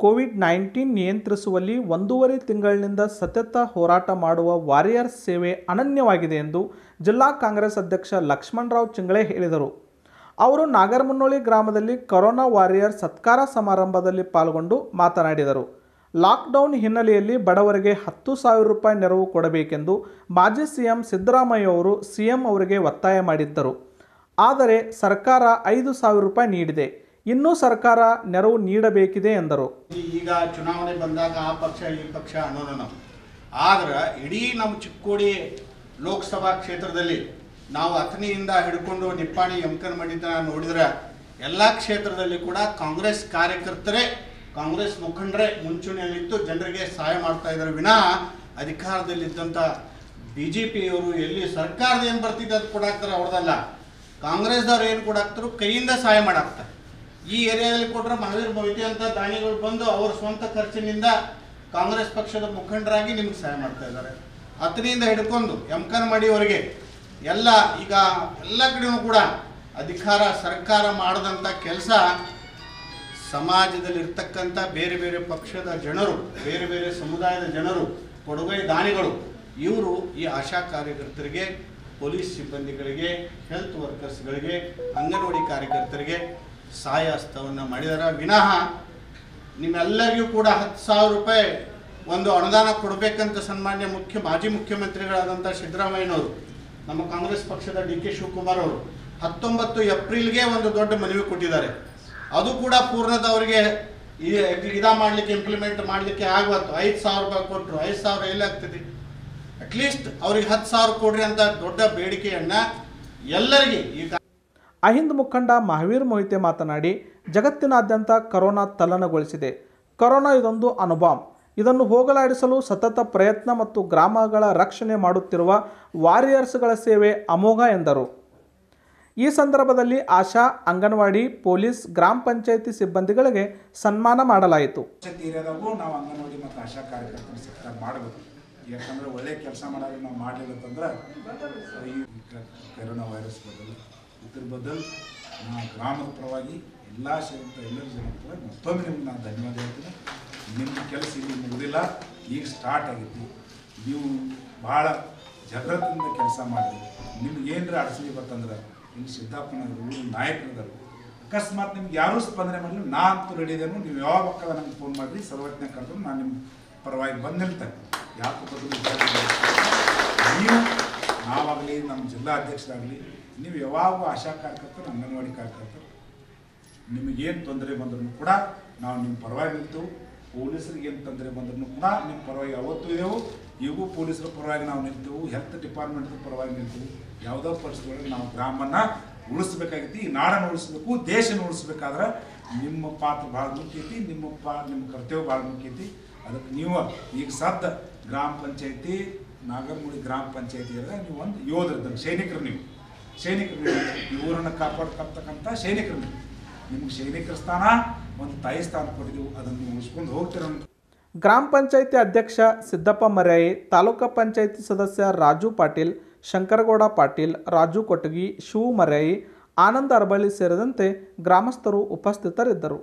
Covid nineteen ನಿಯಂತ್ರಿಸುವಲ್ಲಿ ಒಂದೂವರೆ ತಿಂಗಳಿನಿಂದ ಸತತ ಹೋರಾಟ ಮಾಡುವ ವಾರಿಯರ್ ಸೇವೆ ಅನನ್ಯವಾಗಿದೆ ಎಂದು ಜಿಲ್ಲಾ ಕಾಂಗ್ರೆಸ್ ಅಧ್ಯಕ್ಷ ಲಕ್ಷ್ಮಣರಾವ್ ಚಿಂಗಳೆ ಹೇಳಿದರು. ಅವರು ನಾಗರಮುನ್ನೋಳಿ ಗ್ರಾಮದಲ್ಲಿ ಕೊರೋನಾ ವಾರಿಯರ್ ಸತ್ಕಾರ ಸಮಾರಂಭದಲ್ಲಿ ಪಾಲ್ಗೊಂಡು ಮಾತನಾಡಿದರು. ಲಾಕ್ಡೌನ್ ಹಿನ್ನೆಲೆಯಲ್ಲಿ ಬಡವರಿಗೆ ಹತ್ತು ಸಾವಿರ ರೂಪಾಯಿ ನೆರವು ಕೊಡಬೇಕೆಂದು ಮಾಜಿ ಸಿಎಂ ಸಿದ್ದರಾಮಯ್ಯ ಅವರು ಸಿಎಂ ಅವರಿಗೆ ಒತ್ತಾಯ ಮಾಡಿದ್ದರು. ಆದರೆ ಸರ್ಕಾರ ಐದು ಸಾವಿರ ರೂಪಾಯಿ ನೀಡಿದೆ. ಇನ್ನೂ ಸರ್ಕಾರ ನೆರವು ನೀಡಬೇಕಿದೆ ಎಂದರು. ಈಗ ಚುನಾವಣೆ ಬಂದಾಗ ಆ ಪಕ್ಷ, ಈ ಪಕ್ಷ ಅನ್ನೋದು ನಾವು ಆದ್ರೆ ಇಡೀ ನಮ್ಮ ಚಿಕ್ಕೋಡಿ ಲೋಕಸಭಾ ಕ್ಷೇತ್ರದಲ್ಲಿ ನಾವು ಅಥಣಿಯಿಂದ ಹಿಡ್ಕೊಂಡು ನಿಪ್ಪಾಣಿ ಎಂಕನ್ ಮಂಡಿತ ನೋಡಿದ್ರೆ ಎಲ್ಲ ಕ್ಷೇತ್ರದಲ್ಲಿ ಕೂಡ ಕಾಂಗ್ರೆಸ್ ಕಾರ್ಯಕರ್ತರೇ, ಕಾಂಗ್ರೆಸ್ ಮುಖಂಡರೇ ಮುಂಚೂಣಿಯಲ್ಲಿತ್ತು ಜನರಿಗೆ ಸಹಾಯ ಮಾಡ್ತಾ ಇದ್ದಾರೆ ವಿನಃ ಅಧಿಕಾರದಲ್ಲಿದ್ದಂಥ ಬಿ ಜೆ ಪಿಯವರು ಎಲ್ಲಿ ಸರ್ಕಾರದ ಏನು ಬರ್ತಿದೆ ಅದು ಕೊಡಾಕ್ತಾರೆ ಅವ್ರದಲ್ಲ ಕಾಂಗ್ರೆಸ್ದವ್ರು ಏನು ಕೊಡಾಕ್ತಾರೋ ಕೈಯಿಂದ ಸಹಾಯ ಮಾಡಾಕ್ತಾರೆ. ಈ ಏರಿಯಾದಲ್ಲಿ ಕೊಟ್ಟರೆ ಮಹಾವೀರ್ ಮೊಯ್ತಿ ಅಂತ ದಾನಿಗಳು ಬಂದು ಅವ್ರ ಸ್ವಂತ ಖರ್ಚಿನಿಂದ ಕಾಂಗ್ರೆಸ್ ಪಕ್ಷದ ಮುಖಂಡರಾಗಿ ನಿಮ್ಗೆ ಸಹಾಯ ಮಾಡ್ತಾ ಇದ್ದಾರೆ. ಹತ್ತನಿಂದ ಹಿಡ್ಕೊಂಡು ಎಮ್ಕನ್ ಮಾಡಿಯವರಿಗೆ ಎಲ್ಲ ಈಗ ಎಲ್ಲ ಕಡೆಯೂ ಕೂಡ ಅಧಿಕಾರ, ಸರ್ಕಾರ ಮಾಡಿದಂಥ ಕೆಲಸ ಸಮಾಜದಲ್ಲಿರ್ತಕ್ಕಂಥ ಬೇರೆ ಬೇರೆ ಪಕ್ಷದ ಜನರು, ಬೇರೆ ಬೇರೆ ಸಮುದಾಯದ ಜನರು, ಕೊಡುಗೈ ದಾನಿಗಳು, ಇವರು ಈ ಆಶಾ ಕಾರ್ಯಕರ್ತರಿಗೆ, ಪೊಲೀಸ್ ಸಿಬ್ಬಂದಿಗಳಿಗೆ, ಹೆಲ್ತ್ ವರ್ಕರ್ಸ್ಗಳಿಗೆ, ಅಂಗನವಾಡಿ ಕಾರ್ಯಕರ್ತರಿಗೆ ಸಹಾಯ ಹಸ್ತವನ್ನು ಮಾಡಿದಾರ ವಿನಃ ನಿಮ್ಮೆಲ್ಲರಿಗೂ ಕೂಡ ಹತ್ತು ಸಾವಿರ ರೂಪಾಯಿ ಒಂದು ಅನುದಾನ ಕೊಡಬೇಕಂತ ಸನ್ಮಾನ್ಯ ಮುಖ್ಯ, ಮಾಜಿ ಮುಖ್ಯಮಂತ್ರಿಗಳಾದಂಥ ಸಿದ್ದರಾಮಯ್ಯನವರು, ನಮ್ಮ ಕಾಂಗ್ರೆಸ್ ಪಕ್ಷದ ಡಿ ಕೆ ಶಿವಕುಮಾರ್ ಅವರು ಹತ್ತೊಂಬತ್ತು ಏಪ್ರಿಲ್ಗೆ ಒಂದು ದೊಡ್ಡ ಮನವಿ ಕೊಟ್ಟಿದ್ದಾರೆ. ಅದು ಕೂಡ ಪೂರ್ಣದವರಿಗೆ ಇದ ಮಾಡಲಿಕ್ಕೆ ಇಂಪ್ಲಿಮೆಂಟ್ ಮಾಡಲಿಕ್ಕೆ ಆಗ್ಬಾರ್ದು. ಐದು ಸಾವಿರ ರೂಪಾಯಿ ಕೊಟ್ಟರು ಐದು ಸಾವಿರ ಎಲ್ಲಿ ಆಗ್ತದೆ? ಅಟ್ಲೀಸ್ಟ್ ಅವ್ರಿಗೆ ಹತ್ತು ಸಾವಿರ ಕೊಡ್ರಿ ಅಂತ ದೊಡ್ಡ ಬೇಡಿಕೆಯನ್ನು ಎಲ್ಲರಿಗೆ ಈಗ ಅಹಿಂದ್ ಮುಖಂಡ ಮಹಾವೀರ್ ಮೊಹಿತೆ ಮಾತನಾಡಿ, ಜಗತ್ತಿನಾದ್ಯಂತ ಕರೋನಾ ತಲ್ಲಣಗೊಳಿಸಿದೆ. ಕರೋನಾ ಇದೊಂದು ಅನುಬಾಂಬ್ ಇದನ್ನು ಹೋಗಲಾಡಿಸಲು ಸತತ ಪ್ರಯತ್ನ ಮತ್ತು ಗ್ರಾಮಗಳ ರಕ್ಷಣೆ ಮಾಡುತ್ತಿರುವ ವಾರಿಯರ್ಸ್ಗಳ ಸೇವೆ ಅಮೋಘ ಎಂದರು. ಈ ಸಂದರ್ಭದಲ್ಲಿ ಆಶಾ, ಅಂಗನವಾಡಿ, ಪೊಲೀಸ್, ಗ್ರಾಮ ಪಂಚಾಯಿತಿ ಸಿಬ್ಬಂದಿಗಳಿಗೆ ಸನ್ಮಾನ ಮಾಡಲಾಯಿತು. ನಾವು ಅಂಗನವಾಡಿ ಕೆಲಸ ಮಾಡೋದು ನಾವು ಮಾಡಲಿಲ್ಲ ಅಂತಂದ್ರೆ ಈ ಕರೋನಾ ವೈರಸ್ ಬದಲು ಇದ್ರ ಬದಲು ನಾ ಗ್ರಾಮದ ಪರವಾಗಿ ಎಲ್ಲ ಸೇರಿದಂಥ ಎಲ್ಲರೂ ಜನ ಮತ್ತೊಮ್ಮೆ ನಿಮ್ಗೆ ನಾನು ಧನ್ಯವಾದ ಹೇಳ್ತೀನಿ. ನಿಮ್ಮ ಕೆಲಸ ಇಲ್ಲಿ ಮುಗಿದಿಲ್ಲ. ಈಗ ಸ್ಟಾರ್ಟ್ ಆಗೈತಿ ನೀವು ಭಾಳ ಜಾಗ್ರತೆಯಿಂದ ಕೆಲಸ ಮಾಡಿ ನಿಮ್ಗೆ ಏನರ ಅಡಚಣೆ ಬರ್ತಂದ್ರೆ ಇಲ್ಲಿ ಸಿದ್ದಾಪ್ಪನಗರು ನಾಯಕರಿದ್ದಾರೆ. ಅಕಸ್ಮಾತ್ ನಿಮ್ಗೆ ಯಾರೂ ಸ್ಪಂದನೆ ಮಾಡಲಿ ನಾ ಅಂತೂ ರೆಡಿ ಇದೇನು ನೀವು ಯಾವ ಮಕ್ಕಳ ನಂಗೆ ಫೋನ್ ಮಾಡಿರಿ. ಸರ್ವಜ್ಞ ಕರೆದು ನಾನು ನಿಮ್ಮ ಪರವಾಗಿ ಬಂದಿರ್ತೇನೆ ಯಾಕೆ ಬದಲು ನೀವು ನಾವಾಗಲಿ ನಮ್ಮ ಜಿಲ್ಲಾ ಅಧ್ಯಕ್ಷರಾಗಲಿ ನೀವು ಯಾವಾಗ ಆಶಾ ಕಾರ್ಯಕರ್ತರು ಅಂಗನವಾಡಿ ಕಾರ್ಯಕರ್ತರು. ನಿಮಗೇನು ತೊಂದರೆ ಬಂದ್ರೂ ಕೂಡ ನಾವು ನಿಮ್ಮ ಪರವಾಗಿ ನಿಲ್ತೇವೆ ಪೊಲೀಸರಿಗೆ ಏನು ತೊಂದರೆ ಬಂದ್ರೂ ಕೂಡ ನಿಮ್ಮ ಪರವಾಗಿ ಯಾವತ್ತೂ ಇದೆವು, ಈಗೂ ಪೊಲೀಸರ ಪರವಾಗಿ ನಾವು ನಿಲ್ತೇವೆ, ಹೆಲ್ತ್ ಡಿಪಾರ್ಟ್ಮೆಂಟ್ ಪರವಾಗಿ ನಿಲ್ತೇವೆ. ಯಾವುದೋ ಪರಿಸ್ಥಿತಿಗಳಲ್ಲಿ ನಾವು ಗ್ರಾಮನ್ನ ಉಳಿಸ್ಬೇಕಾಗೈತಿ ಈ ನಾಡನ್ನ ಉಳಿಸ್ಬೇಕು, ದೇಶನ ಉಳಿಸ್ಬೇಕಾದ್ರೆ ನಿಮ್ಮ ಪಾತ್ರ ಭಾಳ ಮುಖ್ಯ ಐತಿ, ನಿಮ್ಮ ಪಾ, ನಿಮ್ಮ ಕರ್ತವ್ಯ ಭಾಳ ಮುಖ್ಯ ಐತಿ. ಅದಕ್ಕೆ ನೀವು ಈಗ ಸದ್ದ ಗ್ರಾಮ ಪಂಚಾಯತಿ ನಾಗರಮುಡಿ ಗ್ರಾಮ ಪಂಚಾಯತಿ ನೀವು ಒಂದು ಯೋಧರಿದ್ದಂಗೆ, ಸೈನಿಕರು ನೀವು. ಸೈನಿಕರು ಈ ಊರನ್ನು ಕಾಪಾಡ್ತಕ್ಕಂಥ ಸೈನಿಕರು. ನಿಮ್ಗೆ ಸೈನಿಕರ ಸ್ಥಾನ, ಒಂದು ತಾಯಿ ಸ್ಥಾನ ಕೊಟ್ಟಿದ್ದೆವು, ಅದನ್ನು ಉಳಿಸ್ಕೊಂಡು ಹೋಗ್ತೀರ ಗ್ರಾಮ ಪಂಚಾಯಿತಿ ಅಧ್ಯಕ್ಷ ಸಿದ್ದಪ್ಪ ಮರ್ಯಾಯಿ, ತಾಲೂಕಾ ಪಂಚಾಯಿತಿ ಸದಸ್ಯ ರಾಜು ಪಾಟೀಲ್, ಶಂಕರಗೌಡ ಪಾಟೀಲ್, ರಾಜು ಕೊಟಗಿ, ಶಿವು ಮರ್ಯಾಯಿ, ಆನಂದ್ ಅರಬಳ್ಳಿ ಸೇರಿದಂತೆ ಗ್ರಾಮಸ್ಥರು ಉಪಸ್ಥಿತರಿದ್ದರು.